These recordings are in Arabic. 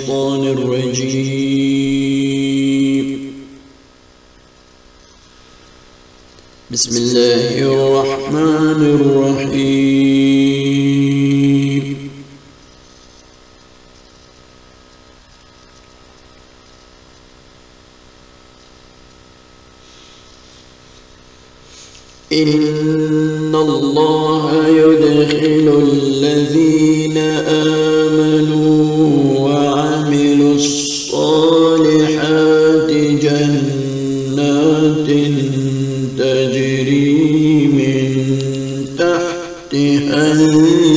الشيطان الرجيم. بسم الله الرحمن الرحيم. إن الله يدخل الذين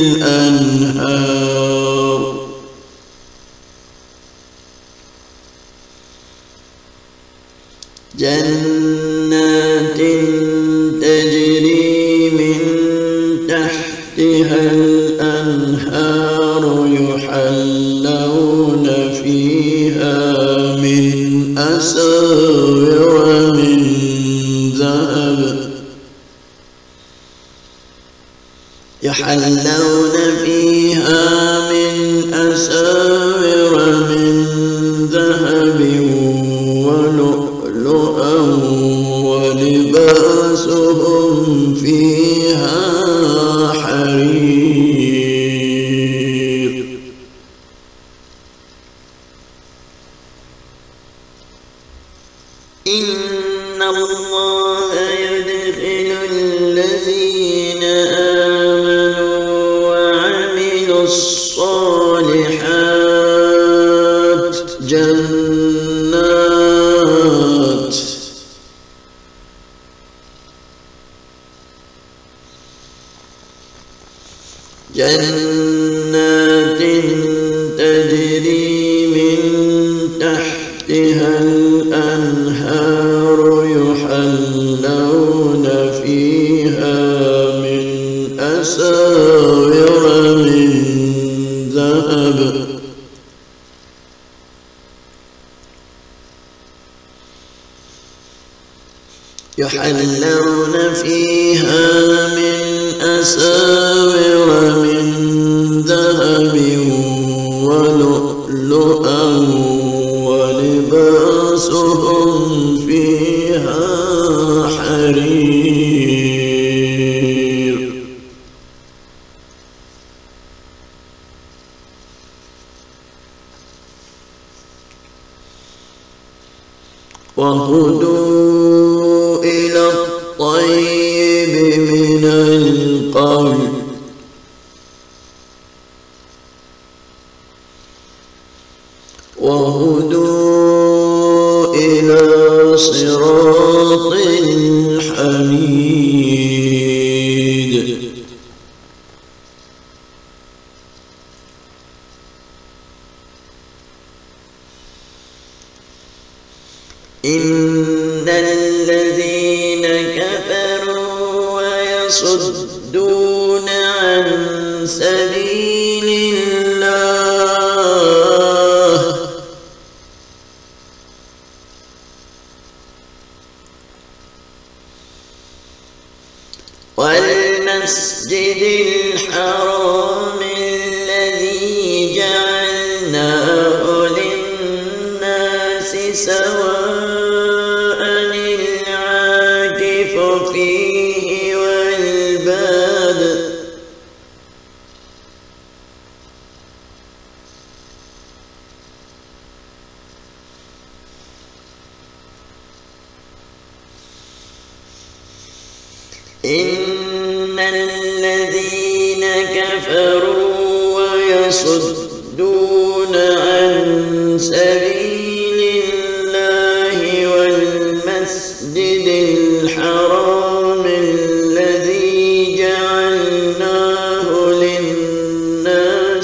الأنهار. جنات يحلون فيها من أساور من ذهب ولؤلؤا ولباسهم فيها جنات تجري من تحتها الأنهار يحلون فيها من أساور من ذهب. يحلون فيها إن الذين كفروا ويصدون عن سبيل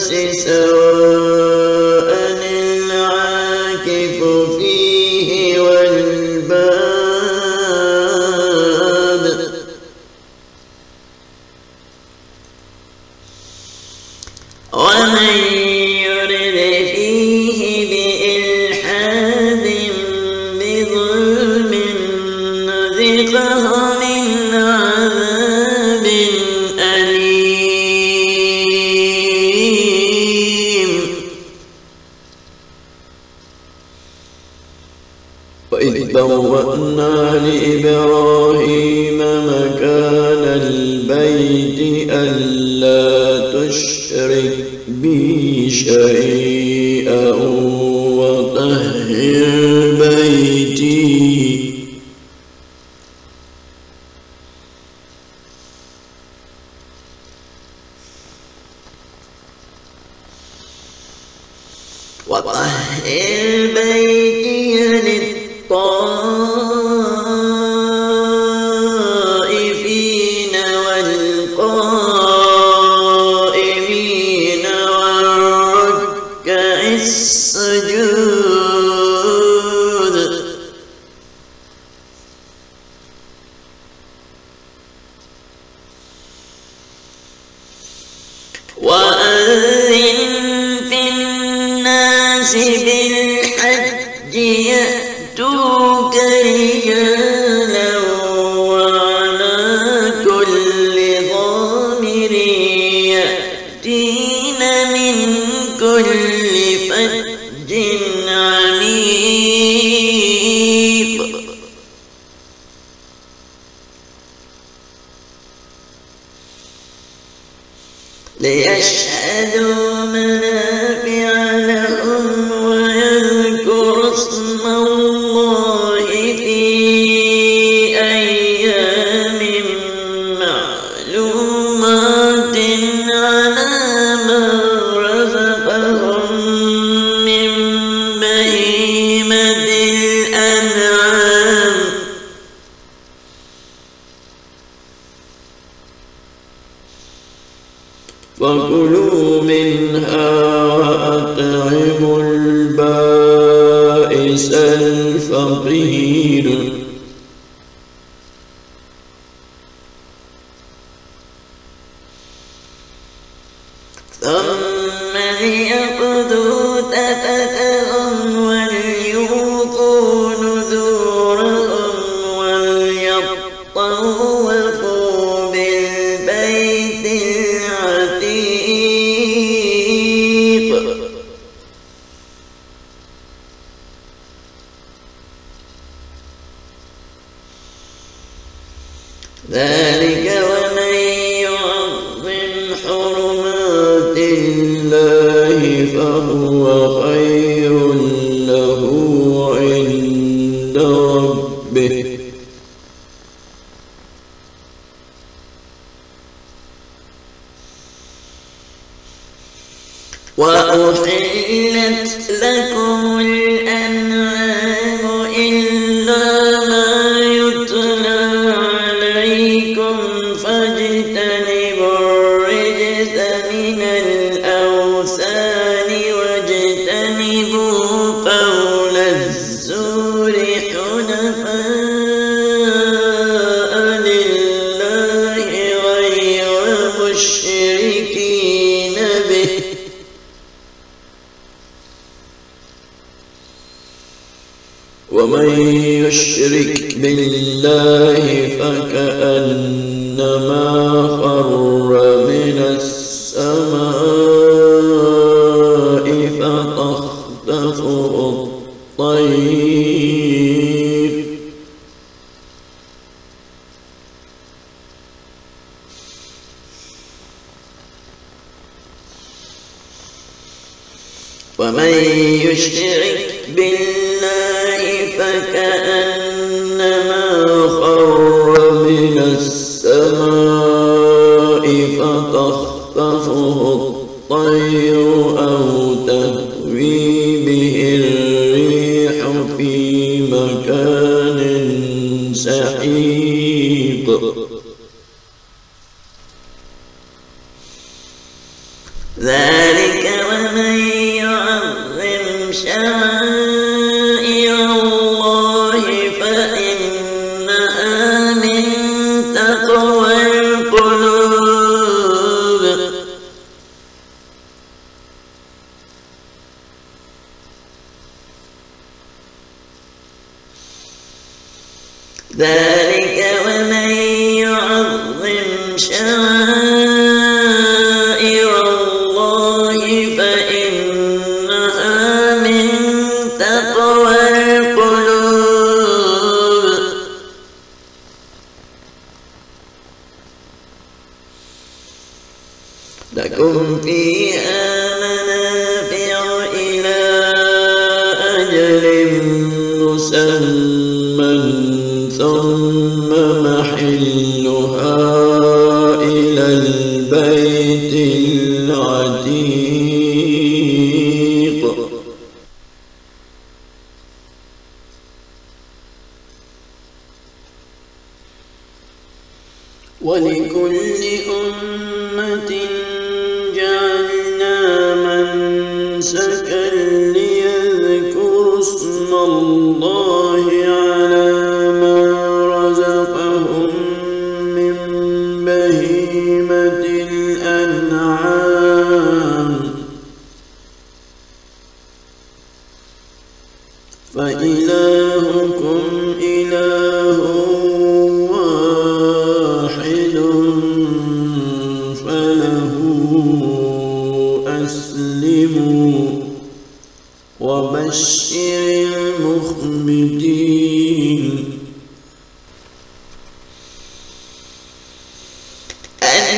Sisou. جعلناه للناس بوأنا لإبراهيم مكان البيت ألا تشرك بي شيئا. السجود ليشهدوا منافع منها وأطعموا البائس الفقير. ذلك ومن يعظم حرمات الله فهو خير. ومن يشرك بالله فكأنما خر من السماء فتخطفه الطير أو تهوي به الريح في مكان سحيق. ذلك شاء لكم فيه سكن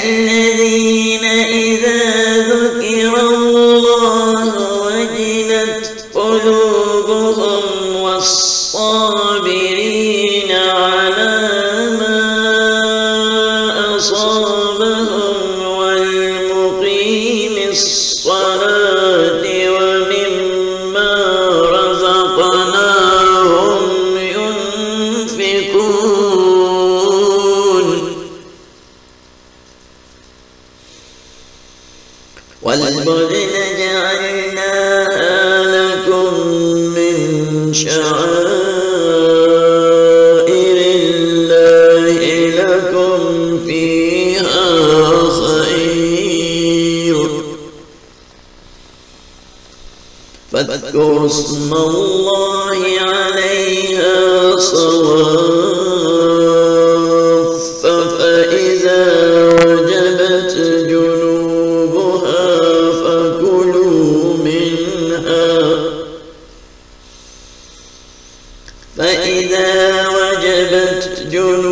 إن لقد جعلنا لكم من شعائر الله لكم فيها خير. فاذكروا اسم الله जो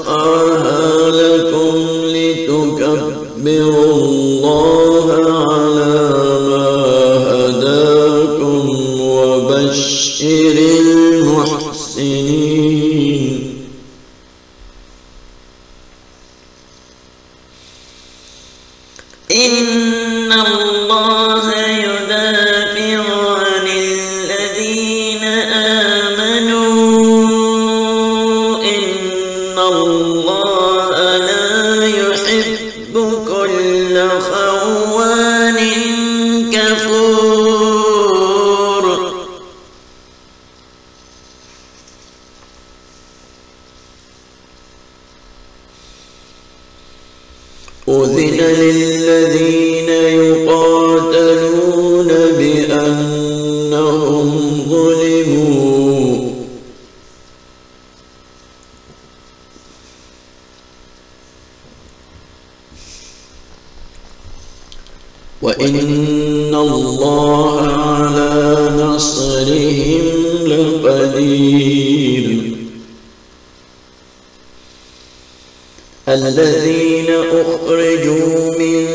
وإن الله على نصرهم لقدير. الذين أخرجوا من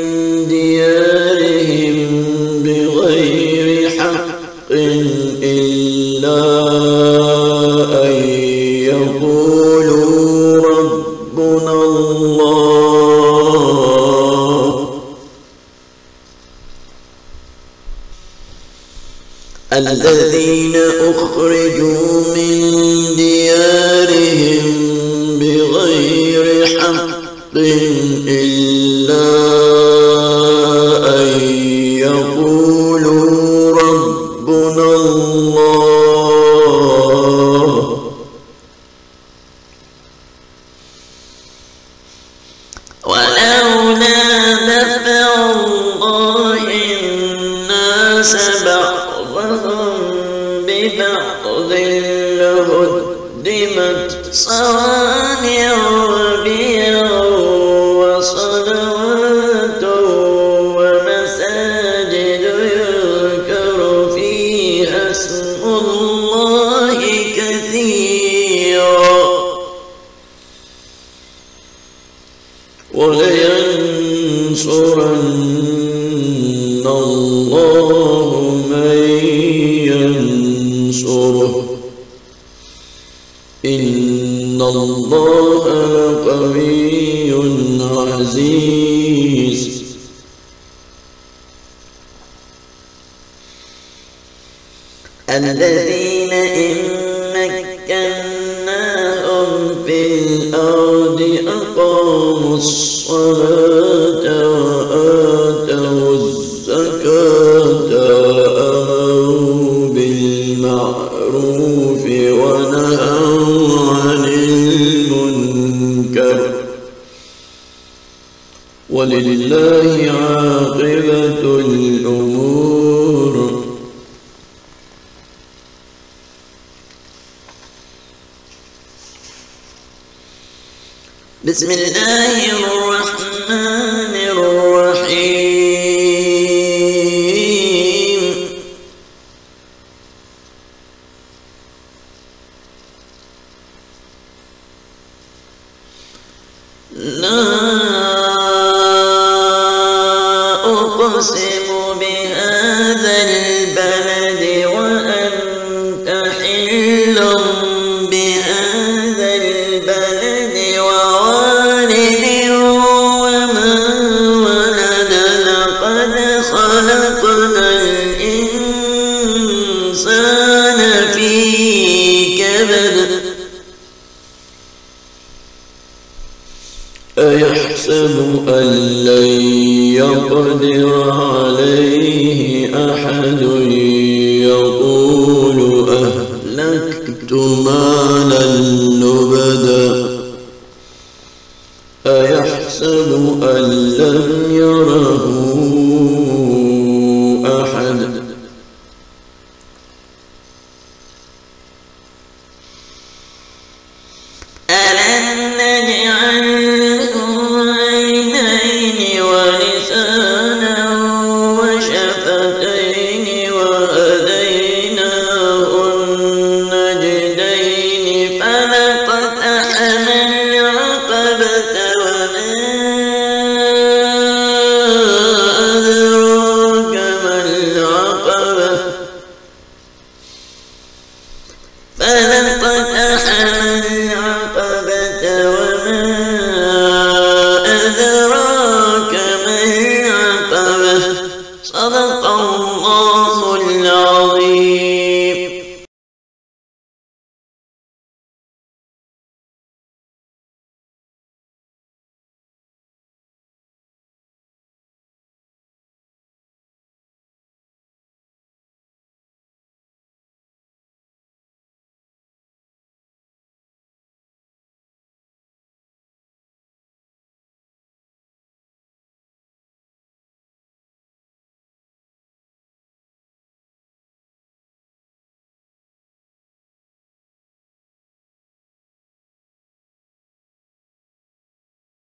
الذين أخرجوا من الذين إن مكناهم في الأرض أقاموا الصلاة وآتوا الزكاة وأمروا بالمعروف ونهوا عن المنكر. ولله عاقبة بسم الله الإنسان في كبد أيحسب أن لن يقدر